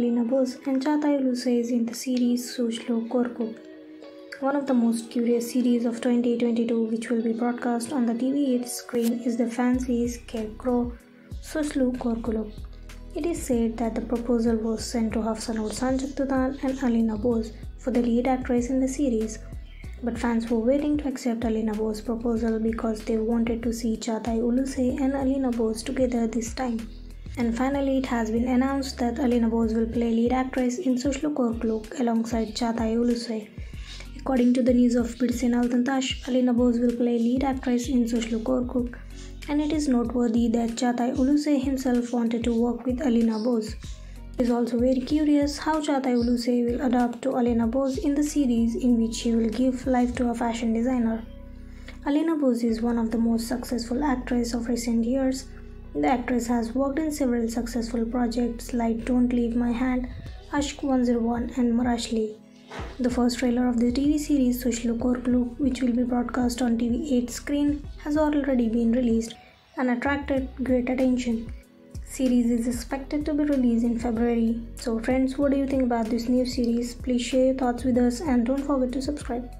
Alina Boz and Çağatay Ulusoy is in the series Suçlu Korku, one of the most curious series of 2022 which will be broadcast on the TV8 screen is the fancy scarecrow Süslü Korkuluk. It is said that the proposal was sent to Hafsanur Sanjak and Alina Boz for the lead actress in the series. But fans were waiting to accept Alina Boz's proposal because they wanted to see Çağatay Ulusoy and Alina Boz together this time. And finally, it has been announced that Alina Boz will play lead actress in Süslü Korkuluk alongside Çağatay Ulusoy. According to the news of Birsen Altuntaş, Alina Boz will play lead actress in Süslü Korkuluk, and it is noteworthy that Çağatay Ulusoy himself wanted to work with Alina Boz. It is also very curious how Çağatay Ulusoy will adapt to Alina Boz in the series in which she will give life to a fashion designer. Alina Boz is one of the most successful actresses of recent years the actress has worked in several successful projects like Don't Leave My Hand, Aşk 101, and Maraşlı. The first trailer of the TV series Süslü Korkuluk, which will be broadcast on TV8 screen, has already been released and attracted great attention. Series is expected to be released in February. So friends, what do you think about this new series? Please share your thoughts with us and don't forget to subscribe.